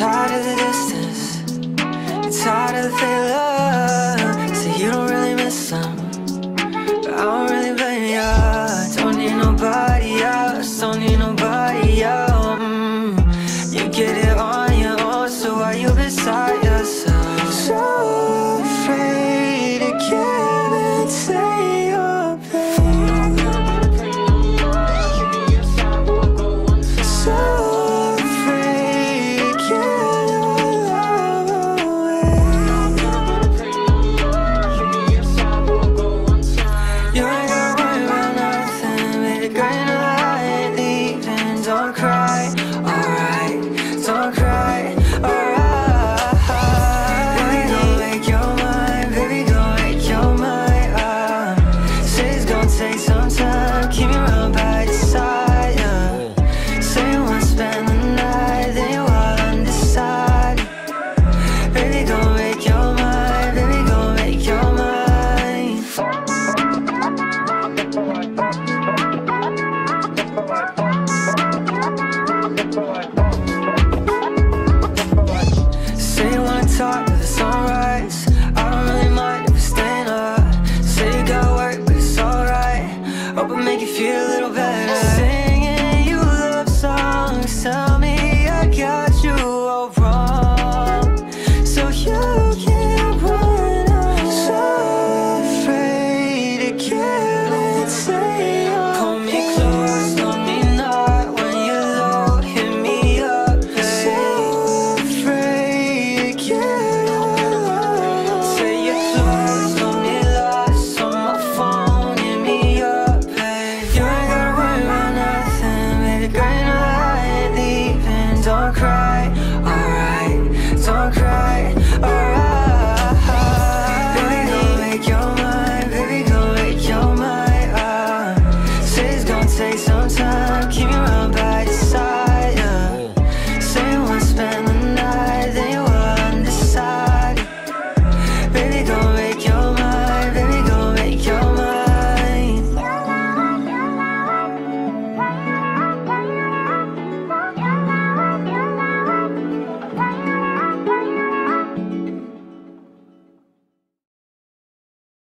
tired of the distance, tired of the feeling. Baby, gon' make your mind. Baby, make your mind. Say you wanna talk the sunrise I don't really mind if up. Say you got work, but it's alright. Hope make you feel it take some time, keep me around by your side.